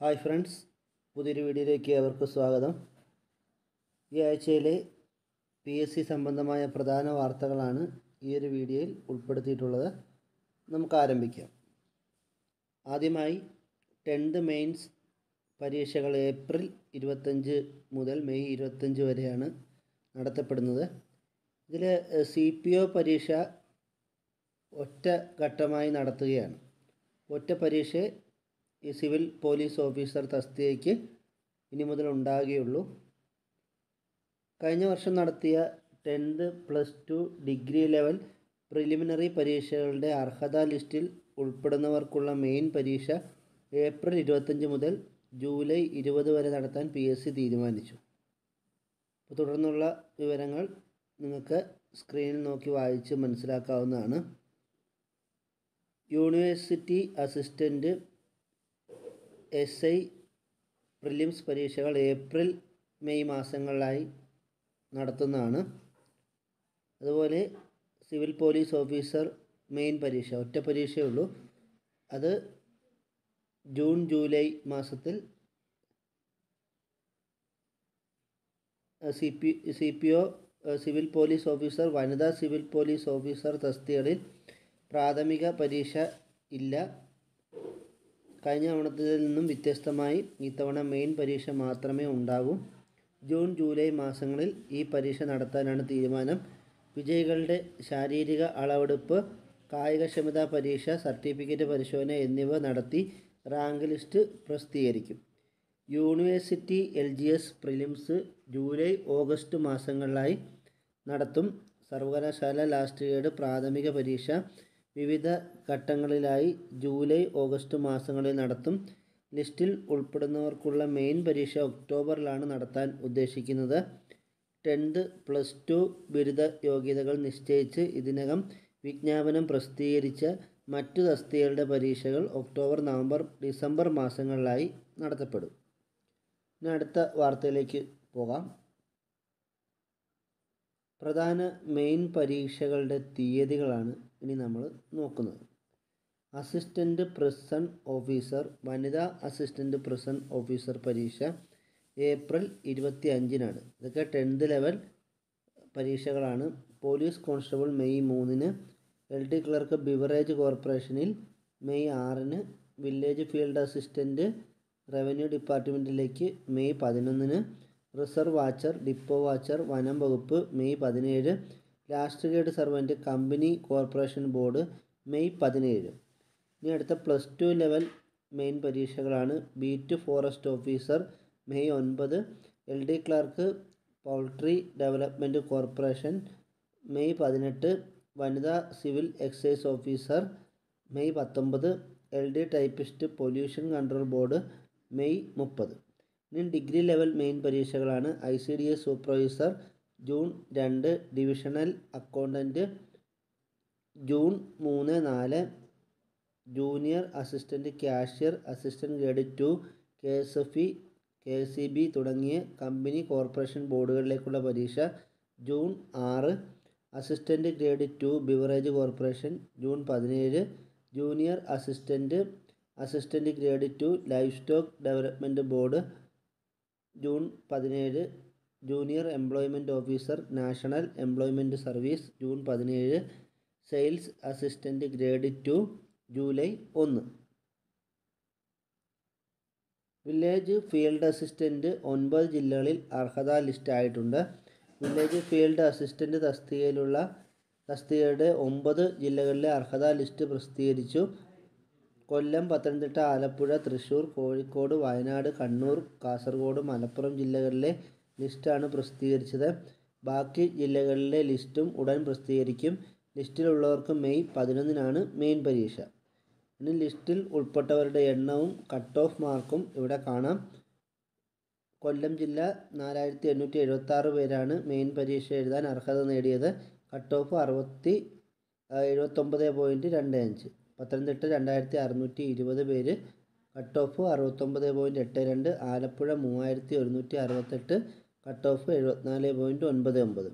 Hi friends പുതിയൊരു വീഡിയോയിലേക്ക് അവർക്ക് സ്വാഗതം. ഈ ആഴ്ചയിലെ പി എസ് സി സംബന്ധമായ പ്രധാന വാർത്തകളാണ് ഈ ഒരു വീഡിയോയിൽ ഉൾപ്പെടുത്തിയിട്ടുള്ളത്. നമുക്ക് ആരംഭിക്കാം. ആദ്യമായി ടെൻത്ത് മെയിൻസ് പരീക്ഷകൾ ഏപ്രിൽ ഇരുപത്തഞ്ച് മുതൽ മെയ് ഇരുപത്തഞ്ച് വരെയാണ് നടത്തപ്പെടുന്നത്. ഇതിൽ സി പി ഒ പരീക്ഷ ഒറ്റ ഘട്ടമായി നടത്തുകയാണ്. ഒറ്റ പരീക്ഷ ഈ സിവിൽ പോലീസ് ഓഫീസർ തസ്തികയ്ക്ക് ഇനി മുതൽ ഉണ്ടാകുകയുള്ളൂ. കഴിഞ്ഞ വർഷം നടത്തിയ tenth plus two degree level preliminary പരീക്ഷകളുടെ അർഹതാ ലിസ്റ്റിൽ ഉൾപ്പെടുന്നവർക്കുള്ള മെയിൻ പരീക്ഷ ഏപ്രിൽ ഇരുപത്തഞ്ച് മുതൽ ജൂലൈ ഇരുപത് വരെ നടത്താൻ പി എസ് സി തീരുമാനിച്ചു. അപ്പോൾ തുടർന്നുള്ള വിവരങ്ങൾ നിങ്ങൾക്ക് സ്ക്രീനിൽ നോക്കി വായിച്ച് മനസ്സിലാക്കാവുന്നതാണ്. University assistant S I prelims പരീക്ഷകൾ ഏപ്രിൽ മെയ് മാസങ്ങളിലായി നടത്തുന്നതാണ്. അതുപോലെ സിവിൽ പോലീസ് ഓഫീസർ മെയിൻ പരീക്ഷ ഒറ്റ പരീക്ഷയേ ഉള്ളൂ. അത് ജൂൺ ജൂലൈ മാസത്തിൽ C P C P O civil police officer വനിതാ സിവിൽ പോലീസ് ഓഫീസർ തസ്തികളിൽ പ്രാഥമിക പരീക്ഷ ഇല്ല. കഴിഞ്ഞ തവണത്തിൽ നിന്നും വ്യത്യസ്തമായി ഇത്തവണ മെയിൻ പരീക്ഷ മാത്രമേ ഉണ്ടാകൂ ജൂൺ ജൂലൈ മാസങ്ങളിൽ ഈ പരീക്ഷ നടത്താനാണ് തീരുമാനം. വിജയികളുടെ ശാരീരിക അളവെടുപ്പ് കായികക്ഷമതാ പരീക്ഷ സർട്ടിഫിക്കറ്റ് പരിശോധന എന്നിവ നടത്തി റാങ്ക് ലിസ്റ്റ് പ്രസിദ്ധീകരിക്കും. University L G S prelims July August മാസങ്ങളിലായി നടത്തും. സർവകലാശാല ലാസ്റ്റ് ഗ്രേഡ് പ്രാഥമിക പരീക്ഷ വിവിധ ഘട്ടങ്ങളിലായി ജൂലൈ ഓഗസ്റ്റ് മാസങ്ങളിൽ നടത്തും. ലിസ്റ്റിൽ ഉൾപ്പെടുന്നവർക്കുള്ള മെയിൻ പരീക്ഷ ഒക്ടോബറിലാണ് നടത്താൻ ഉദ്ദേശിക്കുന്നത്. ടെൻത്ത് പ്ലസ് ടു ബിരുദ യോഗ്യതകൾ നിശ്ചയിച്ച് ഇതിനകം വിജ്ഞാപനം പ്രസിദ്ധീകരിച്ച മറ്റു തസ്തികളുടെ പരീക്ഷകൾ ഒക്ടോബർ നവംബർ ഡിസംബർ മാസങ്ങളിലായി നടത്തപ്പെടും. ഇനി അടുത്ത വാർത്തയിലേക്ക് പോകാം. പ്രധാന മെയിൻ പരീക്ഷകളുടെ തീയതികളാണ് ഇനി നമ്മൾ നോക്കുന്നത്. അസിസ്റ്റന്റ് പ്രിസൺ ഓഫീസർ വനിതാ അസിസ്റ്റന്റ് പ്രിസൺ ഓഫീസർ പരീക്ഷ ഏപ്രിൽ ഇരുപത്തി അഞ്ചിനാണ് ഇതൊക്കെ ടെൻത്ത് ലെവൽ പരീക്ഷകളാണ്. പോലീസ് കോൺസ്റ്റബിൾ മെയ് മൂന്നിന് എൽ ഡി ക്ലർക്ക് ബിവറേജ് കോർപ്പറേഷനിൽ മെയ് ആറിന് വില്ലേജ് ഫീൽഡ് അസിസ്റ്റന്റ് റവന്യൂ ഡിപ്പാർട്ട്മെന്റിലേക്ക് മെയ് പതിനൊന്നിന് റിസർവ് വാച്ചർ ഡിപ്പോ വാച്ചർ വനം വകുപ്പ് മെയ് പതിനേഴ് last grade servant company corporation board May പതിനേഴ്. ഇനി അടുത്ത plus two level main പരീക്ഷകളാണ് B beat forest officer May ഒൻപത് L D clerk poultry development corporation May പതിനെട്ട് വനിതാ സിവിൽ എക്സൈസ് ഓഫീസർ മെയ് പത്തൊമ്പത് L D typist pollution control board May മുപ്പത്. ഇനി degree level main പരീക്ഷകളാണ് I C D S supervisor June രണ്ട് divisional accountant June മൂന്ന് നാല് junior assistant cashier assistant grade two K S F E K S C B തുടങ്ങിയ company corporation ബോർഡുകളിലേക്കുള്ള പരീക്ഷ June ആറ് assistant grade two beverage corporation June പതിനേഴ് junior assistant assistant grade two livestock development board June പതിനേഴ് junior employment officer national employment service June പതിനേഴ് sales assistant grade two July ഒന്ന്. Village field assistant ഒൻപത് ജില്ലകളിൽ അർഹതാ list ആയിട്ടുണ്ട്. Village field assistant തസ്തികയിലുള്ള തസ്തികയുടെ ഒമ്പത് ജില്ലകളിലെ അർഹതാ ലിസ്റ്റ് പ്രസിദ്ധീകരിച്ചു. കൊല്ലം പത്തനംതിട്ട ആലപ്പുഴ തൃശ്ശൂർ കോഴിക്കോട് വയനാട് കണ്ണൂർ കാസർഗോഡ് മലപ്പുറം ജില്ലകളിലെ ലിസ്റ്റാണ് പ്രസിദ്ധീകരിച്ചത്. ബാക്കി ജില്ലകളിലെ ലിസ്റ്റും ഉടൻ പ്രസിദ്ധീകരിക്കും. ലിസ്റ്റിലുള്ളവർക്ക് മെയ് പതിനൊന്നിനാണ് മെയിൻ പരീക്ഷ. ഇനി ലിസ്റ്റിൽ ഉൾപ്പെട്ടവരുടെ എണ്ണവും കട്ട് ഓഫ് മാർക്കും ഇവിടെ കാണാം. കൊല്ലം ജില്ല നാലായിരത്തി എണ്ണൂറ്റി എഴുപത്തി ആറ് പേരാണ് മെയിൻ പരീക്ഷ എഴുതാൻ അർഹത നേടിയത്. കട്ട് ഓഫ് അറുപത്തി എഴുപത്തൊമ്പത് പോയിന്റ് രണ്ട് അഞ്ച്. പത്തനംതിട്ട രണ്ടായിരത്തി അറുന്നൂറ്റി ഇരുപത് പേര്. കട്ട് ഓഫ് അറുപത്തൊമ്പത് പോയിന്റ് എട്ട് രണ്ട്. ആലപ്പുഴ മൂവായിരത്തി ഒരുന്നൂറ്റി അറുപത്തെട്ട് കട്ട് ഓഫ് എഴുപത്തിനാല് പോയിന്റ് ഒൻപത് ഒമ്പത്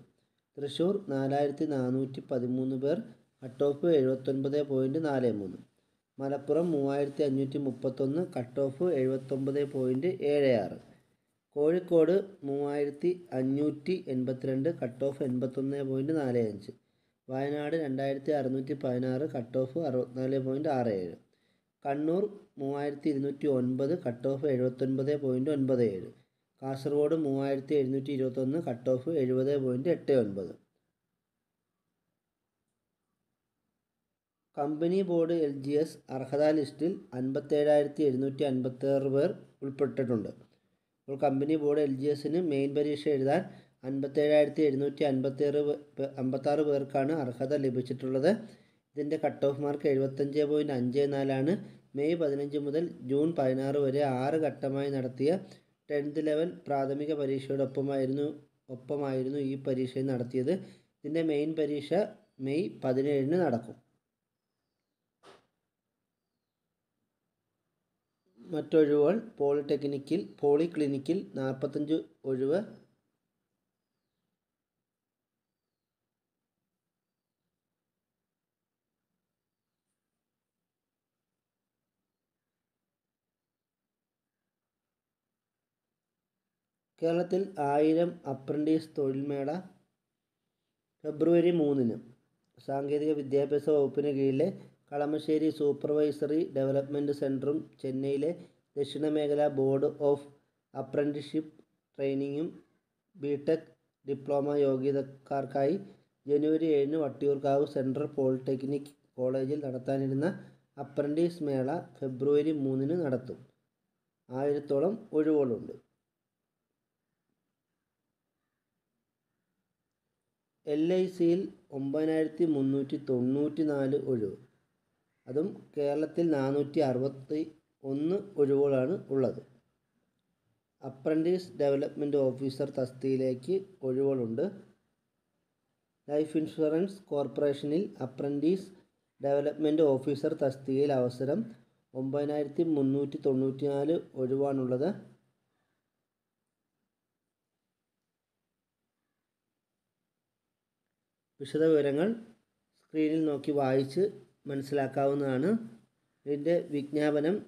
തൃശ്ശൂർ നാലായിരത്തി നാനൂറ്റി പതിമൂന്ന് പേർ കട്ട് ഓഫ് എഴുപത്തൊൻപത് പോയിന്റ് നാല് മൂന്ന്. മലപ്പുറം മൂവായിരത്തി അഞ്ഞൂറ്റി മുപ്പത്തൊന്ന് കട്ട് ഓഫ് എഴുപത്തൊമ്പത് പോയിന്റ് ഏഴ് ആറ്. കോഴിക്കോട് മൂവായിരത്തി അഞ്ഞൂറ്റി എൺപത്തിരണ്ട് കട്ട് ഓഫ് എൺപത്തൊന്ന് പോയിന്റ് നാല് അഞ്ച്. വയനാട് രണ്ടായിരത്തി അറുന്നൂറ്റി പതിനാറ് കട്ട് ഓഫ് അറുപത്തിനാല് പോയിന്റ് ആറ് ഏഴ്. കണ്ണൂർ മൂവായിരത്തി ഇരുന്നൂറ്റി ഒൻപത് കട്ട് ഓഫ് എഴുപത്തൊൻപത് പോയിന്റ് ഒൻപത് ഏഴ്. കാസർഗോഡ് മൂവായിരത്തി എഴുന്നൂറ്റി ഇരുപത്തൊന്ന് കട്ട് ഓഫ് എഴുപത് പോയിന്റ് എട്ട് ഒൻപത്. Company board L G S അർഹതാ ലിസ്റ്റിൽ അൻപത്തേഴായിരത്തി എഴുന്നൂറ്റി അൻപത്തേറ് പേർ ഉൾപ്പെട്ടിട്ടുണ്ട്. അപ്പോൾ കമ്പനി ബോർഡ് എൽ ജി എസിന് മെയിൻ പരീക്ഷ എഴുതാൻ അൻപത്തേഴായിരത്തി എഴുന്നൂറ്റി അൻപത്തേറ് അമ്പത്താറ് പേർക്കാണ് അർഹത ലഭിച്ചിട്ടുള്ളത്. ഇതിന്റെ കട്ട് ഓഫ് മാർക്ക് എഴുപത്തഞ്ച് പോയിന്റ് അഞ്ച് നാലാണ്. മെയ് പതിനഞ്ച് മുതൽ ജൂൺ പതിനാറ് വരെ ആറ് ഘട്ടമായി നടത്തിയ ടെൻത്ത് ലെവൽ പ്രാഥമിക പരീക്ഷയോടൊപ്പമായിരുന്നു ഒപ്പമായിരുന്നു ഈ പരീക്ഷ നടത്തിയത്. ഇതിന്റെ മെയിൻ പരീക്ഷ മെയ് പതിനേഴിന് നടക്കും. മറ്റൊഴിവുകൾ പോളിടെക്നിക്കിൽ പോളിക്ലിനിക്കിൽ നാൽപ്പത്തഞ്ച് ഒഴിവ് കേരളത്തിൽ ആയിരം അപ്രന്റീസ് തൊഴിൽമേള ഫെബ്രുവരി മൂന്നിന് സാങ്കേതിക വിദ്യാഭ്യാസ വകുപ്പിന് കീഴിലെ കളമശ്ശേരി സൂപ്പർവൈസറി ഡെവലപ്മെന്റ് സെന്ററും ചെന്നൈയിലെ ദക്ഷിണ മേഖല ബോർഡ് ഓഫ് അപ്രന്റിഷിപ്പ് ട്രെയിനിങ്ങും ബിടെക് ഡിപ്ലോമ യോഗ്യതക്കാർക്കായി ജനുവരി ഏഴിന് വട്ടിയൂർക്കാവ് സെൻട്രൽ പോളിടെക്നിക് കോളേജിൽ നടത്താനിരുന്ന അപ്രന്റീസ് മേള ഫെബ്രുവരി മൂന്നിന് നടത്തും. ആയിരത്തോളം ഒഴിവുകളുണ്ട്. എൽ ഐ സിയിൽ ഒമ്പതിനായിരത്തി മുന്നൂറ്റി തൊണ്ണൂറ്റി നാല് ഒഴിവ്. അതും കേരളത്തിൽ നാനൂറ്റി അറുപത്തി ഒന്ന് ഒഴിവുകളാണ് ഉള്ളത്. അപ്രന്റീസ് ഡെവലപ്മെന്റ് ഓഫീസർ തസ്തിയിലേക്ക് ഒഴിവുകളുണ്ട്. ലൈഫ് ഇൻഷുറൻസ് കോർപ്പറേഷനിൽ അപ്രന്റീസ് ഡെവലപ്മെന്റ് ഓഫീസർ തസ്തികയിൽ അവസരം ഒമ്പതിനായിരത്തി മുന്നൂറ്റി തൊണ്ണൂറ്റി നാല് ഒഴിവാണുള്ളത്. വിശദവിവരങ്ങൾ സ്ക്രീനിൽ നോക്കി വായിച്ച് മനസ്സിലാക്കാവുന്നതാണ്. ഇതിന്റെ വിജ്ഞാപനം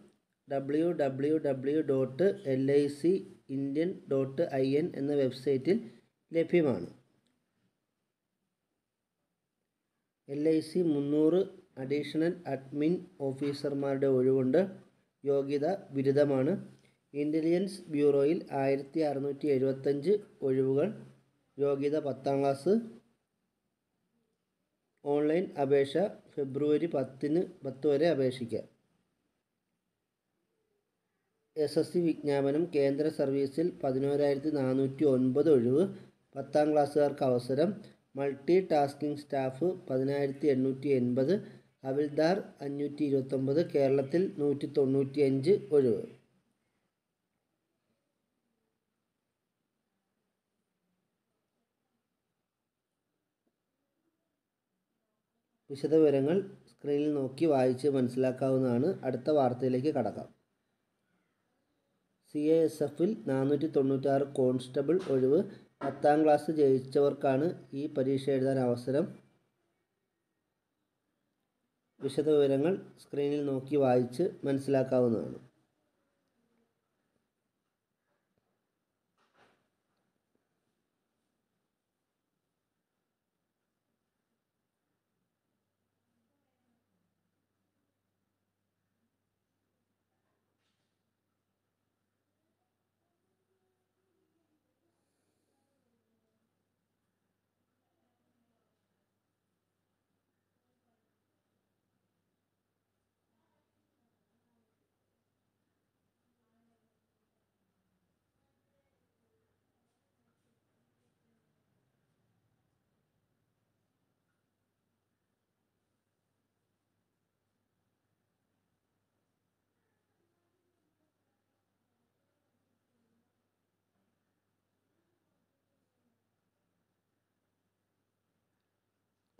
W W W dot L I C Indian dot I N എന്ന വെബ്സൈറ്റിൽ ലഭ്യമാണ്. എൽ ഐ സി മുന്നൂറ് അഡീഷണൽ അഡ്മിൻ ഓഫീസർമാരുടെ ഒഴിവുണ്ട്. യോഗ്യത ബിരുദമാണ്. ഇന്റലിജൻസ് ബ്യൂറോയിൽ ആയിരത്തി അറുന്നൂറ്റി എഴുപത്തഞ്ച് ഒഴിവുകൾ. യോഗ്യത പത്താം ക്ലാസ്. ഓൺലൈൻ അപേക്ഷ ഫെബ്രുവരി പത്തിന് പത്ത് വരെ അപേക്ഷിക്കാം. എസ് എസ് സി വിജ്ഞാപനം കേന്ദ്ര സർവീസിൽ പതിനോരായിരത്തി നാനൂറ്റി ഒൻപത് ഒഴിവ് പത്താം ക്ലാസ്സുകാർക്ക് അവസരം മൾട്ടി ടാസ്കിംഗ് സ്റ്റാഫ് പതിനായിരത്തി എണ്ണൂറ്റി എൺപത് ഹവിൽദാർ അഞ്ഞൂറ്റി ഇരുപത്തൊമ്പത് കേരളത്തിൽ നൂറ്റി തൊണ്ണൂറ്റി അഞ്ച് ഒഴിവ്. വിശദവിവരങ്ങൾ സ്ക്രീനിൽ നോക്കി വായിച്ച് മനസ്സിലാക്കാവുന്നതാണ്. അടുത്ത വാർത്തയിലേക്ക് കടക്കാം. സി എ എസ് എഫിൽ നാനൂറ്റി തൊണ്ണൂറ്റാറ് കോൺസ്റ്റബിൾ ഒഴിവ്. പത്താം ക്ലാസ് ജയിച്ചവർക്കാണ് ഈ പരീക്ഷ എഴുതാൻ അവസരം. വിശദവിവരങ്ങൾ സ്ക്രീനിൽ നോക്കി വായിച്ച് മനസ്സിലാക്കാവുന്നതാണ്.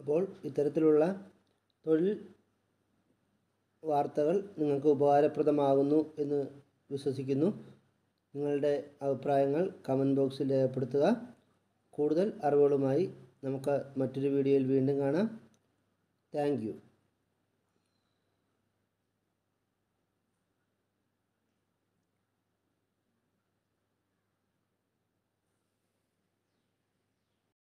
അപ്പോൾ ഇത്തരത്തിലുള്ള തൊഴിൽ വാർത്തകൾ നിങ്ങൾക്ക് ഉപകാരപ്രദമാകുന്നു എന്ന് വിശ്വസിക്കുന്നു. നിങ്ങളുടെ അഭിപ്രായങ്ങൾ കമന്റ് ബോക്സിൽ രേഖപ്പെടുത്തുക. കൂടുതൽ അറിവുകളുമായി നമുക്ക് മറ്റൊരു വീഡിയോയിൽ വീണ്ടും കാണാം. താങ്ക്